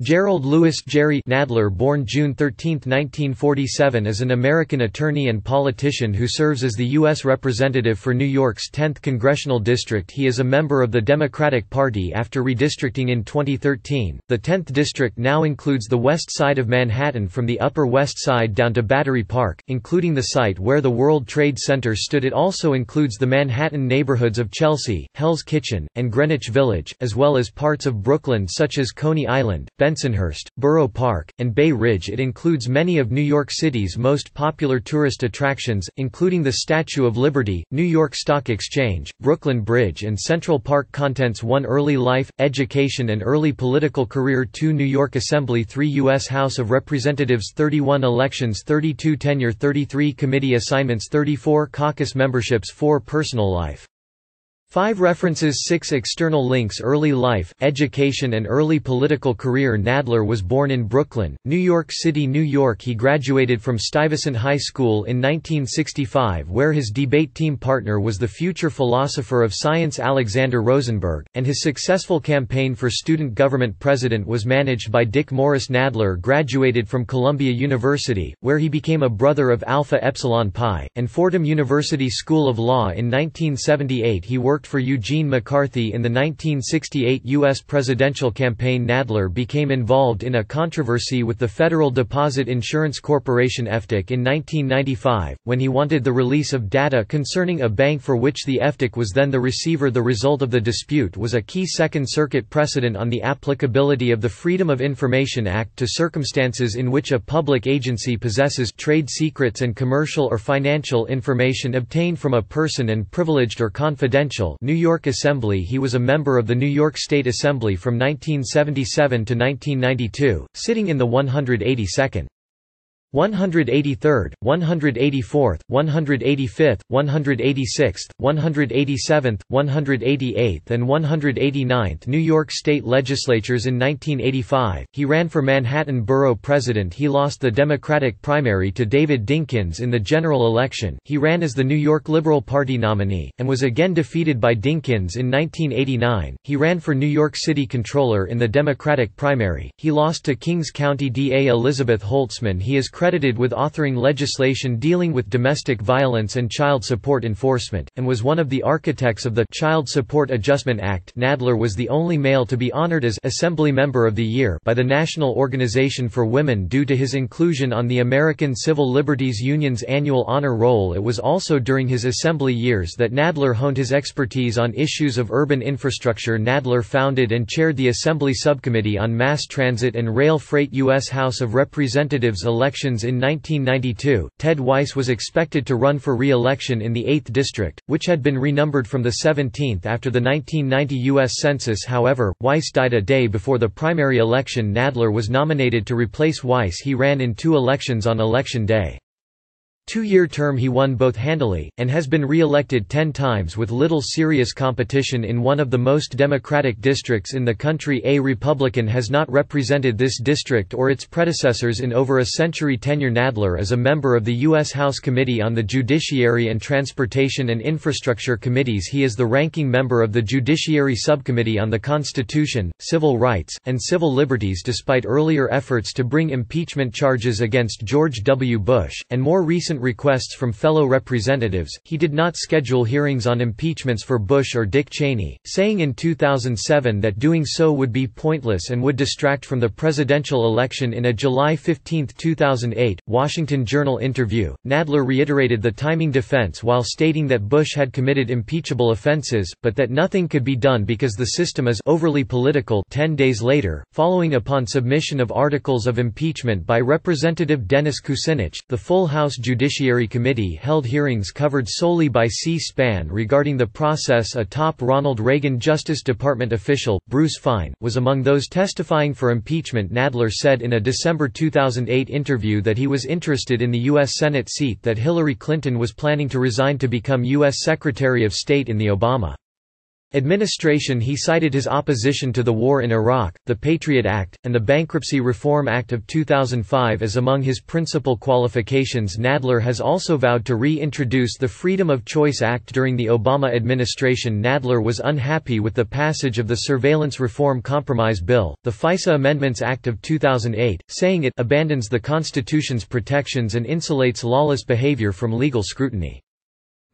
Jerrold Lewis Jerry Nadler born June 13, 1947 is an American attorney and politician who serves as the U.S. Representative for New York's 10th Congressional District He is a member of the Democratic Party after redistricting in 2013. The 10th District now includes the west side of Manhattan from the Upper West Side down to Battery Park, including the site where the World Trade Center stood it also includes the Manhattan neighborhoods of Chelsea, Hell's Kitchen, and Greenwich Village, as well as parts of Brooklyn such as Coney Island, Bensonhurst, Borough Park, and Bay Ridge It includes many of New York City's most popular tourist attractions, including the Statue of Liberty, New York Stock Exchange, Brooklyn Bridge and Central Park Contents 1 Early life, education and early political career 2 New York Assembly 3 U.S. House of Representatives 31 Elections 32 Tenure 33 Committee Assignments 34 Caucus Memberships 4 Personal life 5 References 6 External links Early life, education and early political career. Nadler was born in Brooklyn, New York City, New York. He graduated from Stuyvesant High School in 1965 where his debate team partner was the future philosopher of science Alexander Rosenberg, and his successful campaign for student government president was managed by Dick Morris. Nadler graduated from Columbia University, where he became a brother of Alpha Epsilon Pi, and Fordham University School of Law. In 1978 he worked worked for Eugene McCarthy in the 1968 U.S. presidential campaign Nadler became involved in a controversy with the Federal Deposit Insurance Corporation FDIC in 1995, when he wanted the release of data concerning a bank for which the FDIC was then the receiver The result of the dispute was a key Second Circuit precedent on the applicability of the Freedom of Information Act to circumstances in which a public agency possesses trade secrets and commercial or financial information obtained from a person and privileged or confidential New York Assembly. He was a member of the New York State Assembly from 1977 to 1992, sitting in the 182nd 183rd, 184th, 185th, 186th, 187th, 188th and 189th New York State legislatures in 1985. He ran for Manhattan Borough President. He lost the Democratic primary to David Dinkins in the general election. He ran as the New York Liberal Party nominee and was again defeated by Dinkins in 1989. He ran for New York City Controller in the Democratic primary. He lost to Kings County DA Elizabeth Holtzman. He is credited with authoring legislation dealing with domestic violence and child support enforcement, and was one of the architects of the Child Support Adjustment Act Nadler was the only male to be honored as Assembly Member of the Year by the National Organization for Women due to his inclusion on the American Civil Liberties Union's annual honor roll it was also during his Assembly years that Nadler honed his expertise on issues of urban infrastructure Nadler founded and chaired the Assembly Subcommittee on Mass Transit and Rail Freight U.S. House of Representatives elections elections in 1992, Ted Weiss was expected to run for re-election in the 8th district, which had been renumbered from the 17th after the 1990 U.S. Census however, Weiss died a day before the primary election Nadler was nominated to replace Weiss he ran in two elections on election day. Two-year term he won both handily, and has been re-elected ten times with little serious competition in one of the most democratic districts in the country A Republican has not represented this district or its predecessors in over a century tenure Nadler is a member of the U.S. House Committee on the Judiciary and Transportation and Infrastructure Committees he is the ranking member of the Judiciary Subcommittee on the Constitution, Civil Rights, and Civil Liberties despite earlier efforts to bring impeachment charges against George W. Bush, and more recent recent requests from fellow representatives, he did not schedule hearings on impeachments for Bush or Dick Cheney, saying in 2007 that doing so would be pointless and would distract from the presidential election in a July 15, 2008, Washington Journal interview. Nadler reiterated the timing defense while stating that Bush had committed impeachable offenses, but that nothing could be done because the system is overly political 10 days later, following upon submission of articles of impeachment by Representative Dennis Kucinich, the full House Judiciary Judiciary Committee held hearings covered solely by C-SPAN regarding the process a top Ronald Reagan Justice Department official, Bruce Fein, was among those testifying for impeachment Nadler said in a December 2008 interview that he was interested in the U.S. Senate seat that Hillary Clinton was planning to resign to become U.S. Secretary of State in the Obama Administration He cited his opposition to the war in Iraq, the Patriot Act, and the Bankruptcy Reform Act of 2005 as among his principal qualifications Nadler has also vowed to re-introduce the Freedom of Choice Act during the Obama administration Nadler was unhappy with the passage of the Surveillance Reform Compromise Bill, the FISA Amendments Act of 2008, saying it abandons the Constitution's protections and insulates lawless behavior from legal scrutiny.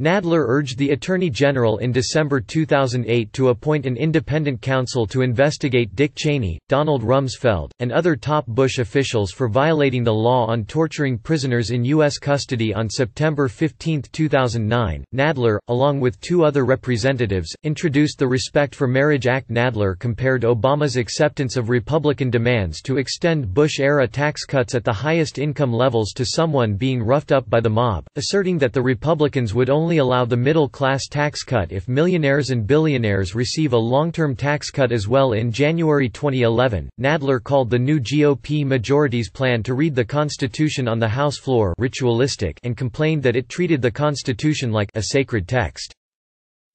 Nadler urged the Attorney General in December 2008 to appoint an independent counsel to investigate Dick Cheney, Donald Rumsfeld, and other top Bush officials for violating the law on torturing prisoners in U.S. custody on September 15, 2009. Nadler, along with two other representatives, introduced the Respect for Marriage Act. Nadler compared Obama's acceptance of Republican demands to extend Bush era tax cuts at the highest income levels to someone being roughed up by the mob, asserting that the Republicans would only only allow the middle-class tax cut if millionaires and billionaires receive a long-term tax cut as well in January 2011, Nadler called the new GOP majority's plan to read the Constitution on the House floor ritualistic and complained that it treated the Constitution like a sacred text.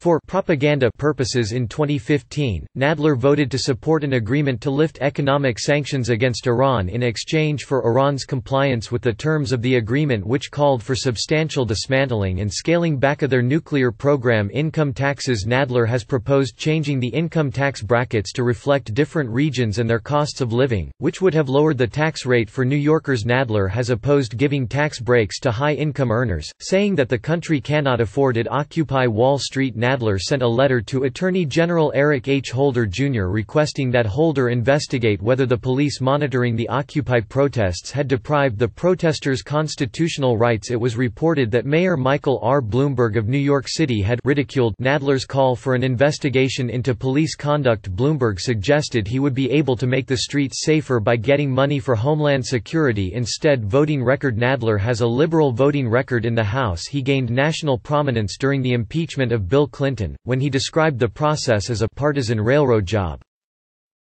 For propaganda purposes in 2015, Nadler voted to support an agreement to lift economic sanctions against Iran in exchange for Iran's compliance with the terms of the agreement which called for substantial dismantling and scaling back of their nuclear program income taxes. Nadler has proposed changing the income tax brackets to reflect different regions and their costs of living, which would have lowered the tax rate for New Yorkers. Nadler has opposed giving tax breaks to high-income earners, saying that the country cannot afford it. Occupy Wall Street. Nadler Nadler sent a letter to Attorney General Eric H. Holder Jr. requesting that Holder investigate whether the police monitoring the Occupy protests had deprived the protesters' constitutional rights It was reported that Mayor Michael R. Bloomberg of New York City had ridiculed Nadler's call for an investigation into police conduct Bloomberg suggested he would be able to make the streets safer by getting money for Homeland Security instead voting record Nadler has a liberal voting record in the House he gained national prominence during the impeachment of Bill Clinton Clinton, when he described the process as a partisan railroad job.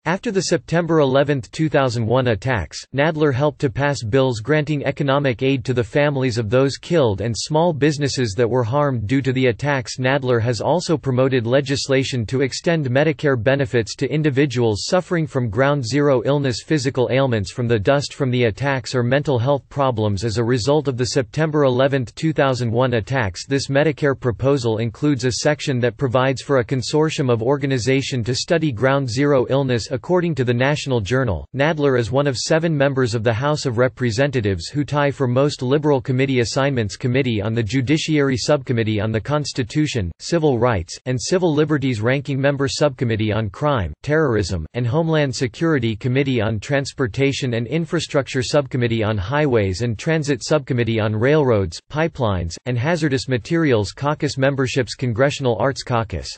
After the September 11, 2001 attacks, Nadler helped to pass bills granting economic aid to the families of those killed and small businesses that were harmed due to the attacks. Nadler has also promoted legislation to extend Medicare benefits to individuals suffering from ground zero illness physical ailments from the dust from the attacks or mental health problems. As a result of the September 11, 2001 attacks This Medicare proposal includes a section that provides for a consortium of organization to study ground zero illness According to the National Journal, Nadler is one of seven members of the House of Representatives who tie for most liberal committee assignments Committee on the Judiciary Subcommittee on the Constitution, Civil Rights, and Civil Liberties Ranking Member Subcommittee on Crime, Terrorism, and Homeland Security Committee on Transportation and Infrastructure Subcommittee on Highways and Transit Subcommittee on Railroads, Pipelines, and Hazardous Materials Caucus Memberships Congressional Arts Caucus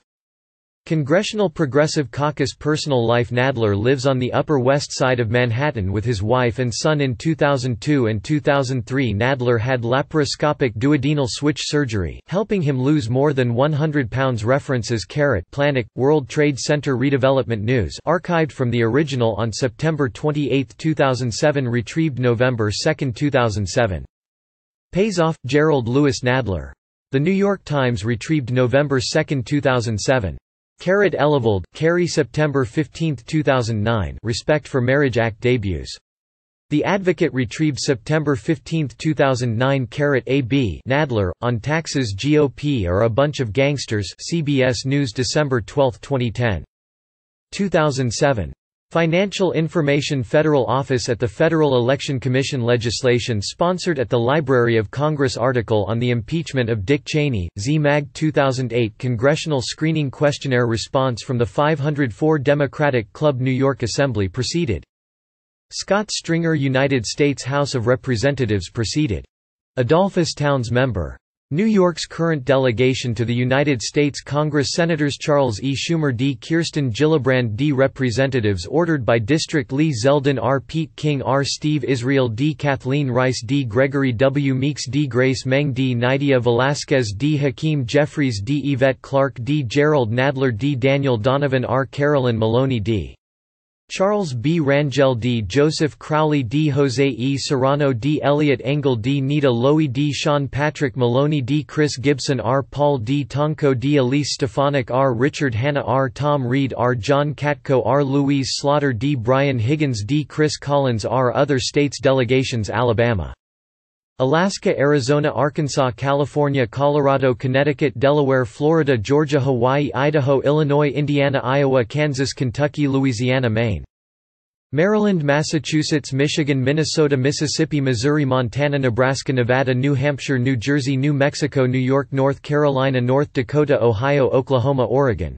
Congressional Progressive Caucus Personal life Nadler lives on the Upper West Side of Manhattan with his wife and son in 2002 and 2003 Nadler had laparoscopic duodenal switch surgery, helping him lose more than 100 pounds References Carat Planet, World Trade Center Redevelopment News archived from the original on September 28, 2007 retrieved November 2, 2007. Pays off, Jerrold Lewis Nadler. The New York Times retrieved November 2, 2007. Carat Eleveld, Kerry September 15, 2009 Respect for Marriage Act debuts. The Advocate retrieved September 15, 2009 Carat A.B. Nadler, on taxes GOP are a bunch of gangsters CBS News December 12, 2010. 2007. Financial Information Federal Office at the Federal Election Commission legislation sponsored at the Library of Congress article on the impeachment of Dick Cheney, ZMAG 2008 Congressional Screening Questionnaire response from the 504 Democratic Club New York Assembly proceeded. Scott Stringer United States House of Representatives proceeded. Edolphus Towns member. New York's current delegation to the United States Congress Senators Charles E. Schumer D. Kirsten Gillibrand D. Representatives ordered by District Lee Zeldin R. Pete King R. Steve Israel D. Kathleen Rice D. Gregory W. Meeks D. Grace Meng D. Nydia Velasquez D. Hakeem Jeffries D. Yvette Clarke D. Jerrold Nadler D. Daniel Donovan R. Carolyn Maloney D. Charles B. Rangel D. Joseph Crowley D. Jose E. Serrano D. Eliot Engel D. Nita Lowy D. Sean Patrick Maloney D. Chris Gibson R. Paul D. Tonko D. Elise Stefanik R. Richard Hanna R. Tom Reed R. John Katko R. Louise Slaughter D. Brian Higgins D. Chris Collins R. Other states delegations Alabama Alaska, Arizona, Arkansas, California, Colorado, Connecticut, Delaware, Florida, Georgia, Hawaii, Idaho, Illinois, Indiana, Iowa, Kansas, Kentucky, Louisiana, Maine. Maryland, Massachusetts, Michigan, Minnesota, Mississippi, Missouri, Montana, Nebraska, Nevada, New Hampshire, New Jersey, New Mexico, New York, North Carolina, North Dakota, Ohio, Oklahoma, Oregon.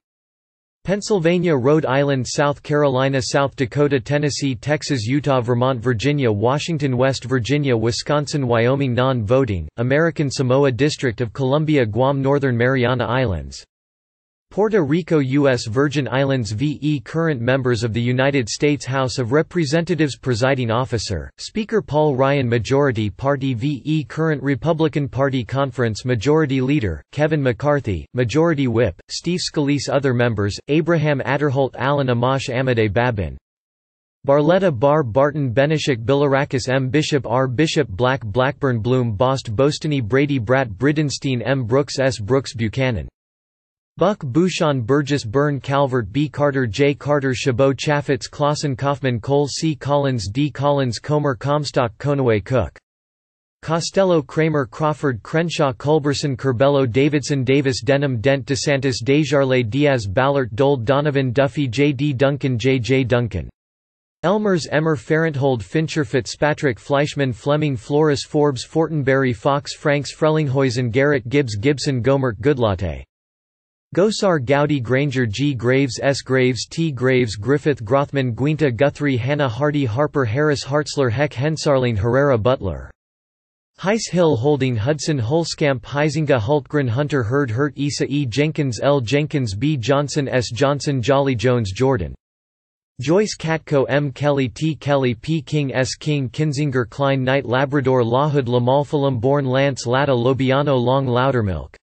Pennsylvania, Rhode Island, South Carolina, South Dakota, Tennessee, Texas, Utah, Vermont, Virginia, Washington, West Virginia, Wisconsin, Wyoming Non-voting, American Samoa District of Columbia Guam Northern Mariana Islands Puerto Rico U.S. Virgin Islands VE Current members of the United States House of Representatives Presiding Officer, Speaker Paul Ryan Majority Party VE Current Republican Party Conference Majority Leader, Kevin McCarthy, Majority Whip, Steve Scalise Other members, Abraham Aderholt Alan Amash Amodei Babin Barletta Bar Barton Benishek Bilirakis M. Bishop R. Bishop Black Blackburn Bloom Bost Boustany Brady Bratt Bridenstine M. Brooks S. Brooks Buchanan Buck Bucshon Burgess Byrne Calvert B. Carter J. Carter Chabot Chaffetz Clausen Coffman Cole C. Collins D. Collins Comer Comstock Conaway Cook Costello Cramer Crawford Crenshaw Culberson Curbelo Davidson Davis Denham Dent DeSantis Desjarlais Diaz Balart Dole Donovan Duffy J. D. Duncan J. J. Duncan Ellmers Emmer Farenthold Fincher Fitzpatrick Fleischmann Fleming Flores Forbes Fortenberry Fox Franks Frelinghuysen Garrett Gibbs Gibson Gohmert Goodlatte Gosar Gowdy Granger G. Graves S. Graves T. Graves Griffith Grothman Guinta Guthrie Hanna Hardy Harper Harris Hartzler Heck Hensarling Herrera Beutler Hice Hill Holding Hudson Huelskamp Huizinga Hultgren Hunter Hurd Hurt Issa E. Jenkins L. Jenkins B. Johnson S. Johnson Jolly Jones Jordan Joyce Katko M. Kelly T. Kelly P. King S. King Kinzinger Kline Knight Labrador LaHood LaMalfa Lamborn Lance Latta LoBiondo Long Loudermilk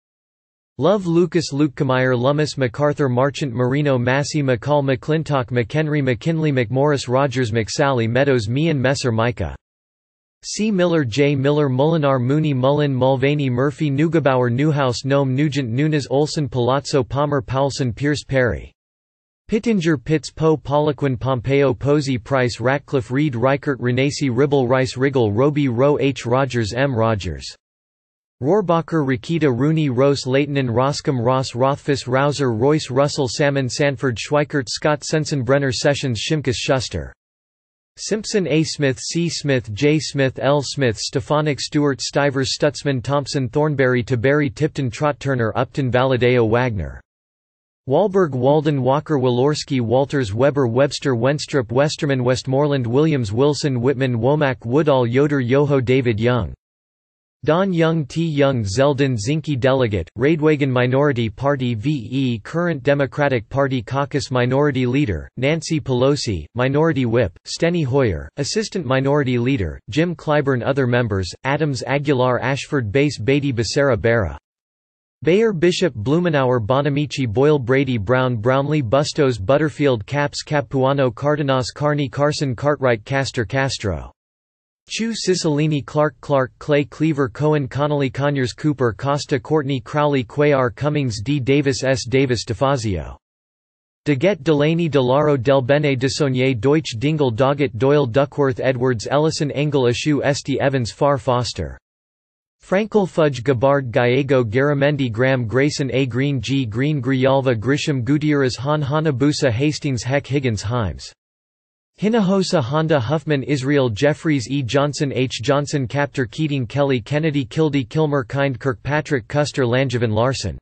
Love Lucas Luetkemeyer Lummis MacArthur Marchant Marino Massey McCall McClintock McHenry McKinley McMorris Rogers McSally Meadows Meehan Messer Mica C. Miller J. Miller Moolenaar Mooney Mullen Mulvaney Murphy Neugebauer Newhouse Noem Nugent Nunes Olson Palazzo Palmer Paulson Pearce Perry Pittenger Pitts Poe Poliquin Pompeo Posey Price Ratcliffe Reed Reichert Renacci Ribble Rice Rigell Roby Roe H. Rogers M. Rogers Rohrabacher Rokita Rooney Rose Leightonen Roskam Ross Rothfuss Rouzer Royce Russell Salmon Sanford Schweikert Scott Sensenbrenner Sessions Shimkus Shuster Simpson A. Smith C. Smith J. Smith L. Smith Stefanik Stewart Stivers Stutzman Thompson Thornberry Tiberi Tipton Trott Turner Upton Valadao Wagner Walberg Walden Walker Walorski Walters Weber Webster Wenstrup Westerman Westmoreland Williams Wilson Wittman Womack Woodall Yoder Yoho David Young Don Young T. Young Zeldin Zinke Delegate, Radewagen Minority Party VE Current Democratic Party Caucus Minority Leader, Nancy Pelosi, Minority Whip, Steny Hoyer, Assistant Minority Leader, Jim Clyburn Other members, Adams Aguilar Ashford Bass Beatty Becerra Bera Beyer Bishop Blumenauer Bonamici Boyle Brady Brown Brownley Bustos Butterfield Capps Capuano Cardenas Carney Carson Cartwright Castor Castro Chu Cicilline Clark Clark Clay Cleaver Cohen Connolly Conyers Cooper Costa Courtney Crowley Cuellar Cummings D. Davis S. Davis DeFazio DeGette Delaney DeLauro DelBene Desaulnier Deutsch Dingell Doggett Doyle Duckworth Edwards Ellison Engel Eshoo Esty Evans Farr Foster Frankel Fudge Gabbard Gallego Garamendi Graham Grayson A. Green G. Green Grijalva Grisham Gutierrez Hahn Hanabusa Hastings Heck Higgins Himes Hinojosa Honda Huffman Israel Jeffries E. Johnson H. Johnson Kaptur Keating Kelly Kennedy Kildee Kilmer Kind Kirkpatrick Kuster Langevin Larson